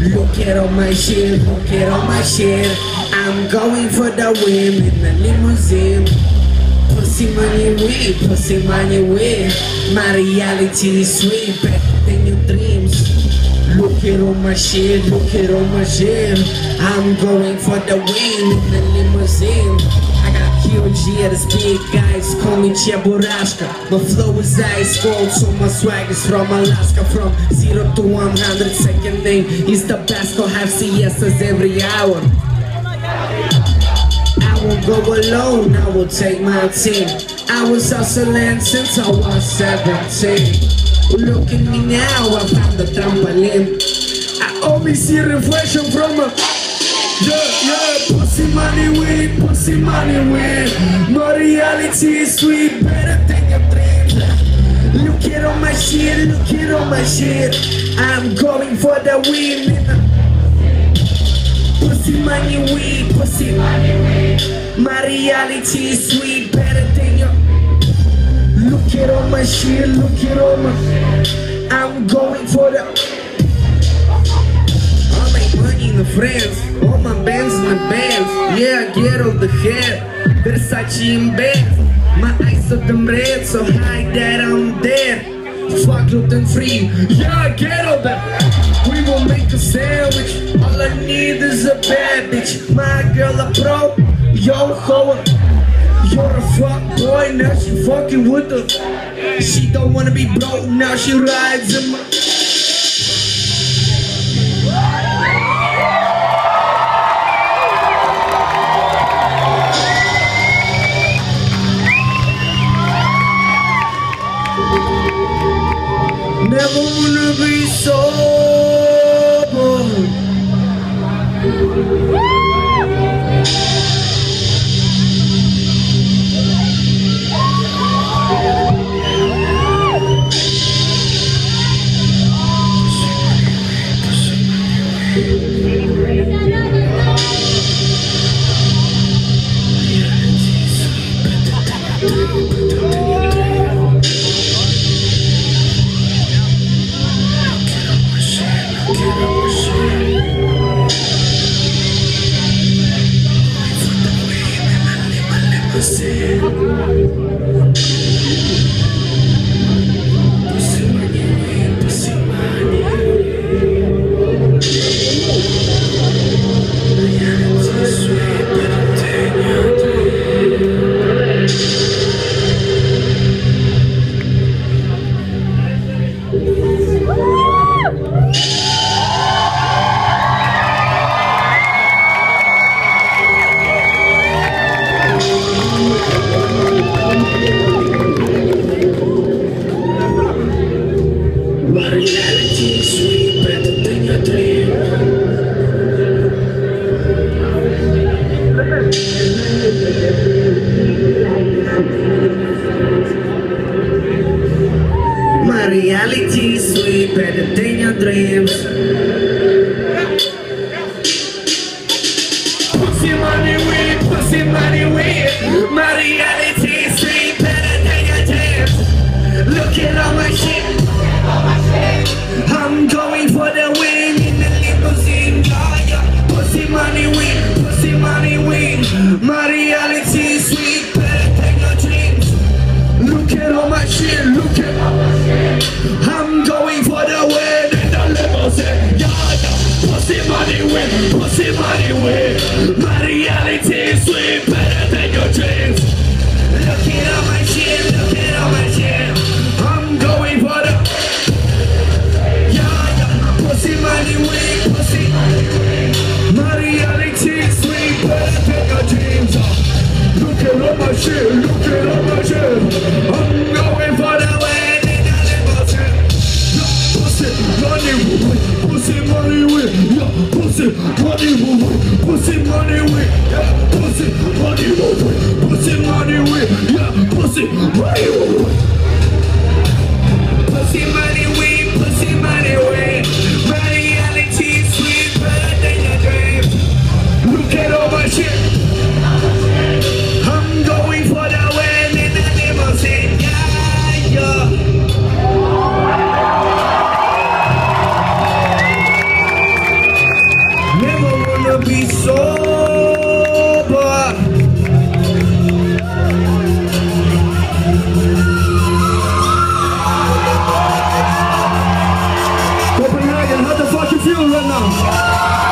Look at all my shit, look at all my shit. I'm going for the win in the limousine. Pussy money weed, pussy money weed. My reality is sweet, better than your dreams. Look at all my shit, look at all my shit. I'm going for the win in the limousine. I got huge ears, big guys, call me Cheburashka. My flow is ice cold, so my swag is from Alaska. From 0 to 100, second name is the best. I'll have siestas every hour. I won't go alone, I will take my team. I was hustling since I was 17. Look at me now, I found the trampoline. I only see reflection from a yeah, yeah, pussy money weed. My reality is sweet, better than your dream. Look at all my shit, look at all my shit. I'm going for the win. Pussy money weed, pussy money weed. My reality is sweet, better than your. Look at all my shit, look at all my. I'm going for the. My in the friends, all my bands the bands. Yeah, I get all the hair, Versace in bed. My eyes are them red, so high that I'm dead. Fuck gluten free, yeah, I get all that. We will make a sandwich. All I need is a bad bitch. My girl a pro, yo ho. You're a fuck boy, now she fucking with the. She don't wanna be broke, now she rides in my. Reality. My reality is sweet, better than your dreams. Pussy money weed, pussy money weed. My reality Look at all my shit, look at all my shit. I'm going for the win in the limousine. Yeah, yeah. Pussy money win, pussy money pussy money weak Yeah, pussy money weak, pussy money weak Yeah, pussy money weak feel right?